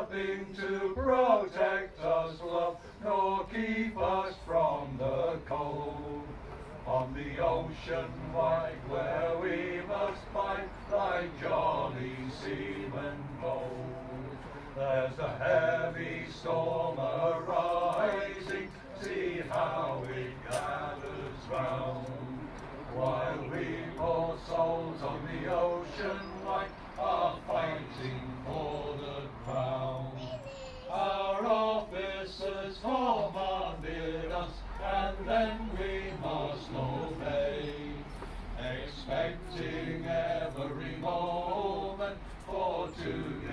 nothing to protect us, love, nor keep us from the cold. On the ocean wide where we must fight like jolly seamen bold. There's a heavy storm arising, see how it gathers round. While we poor souls on the ocean wide is former us, and then we must obey. Expecting every moment for today.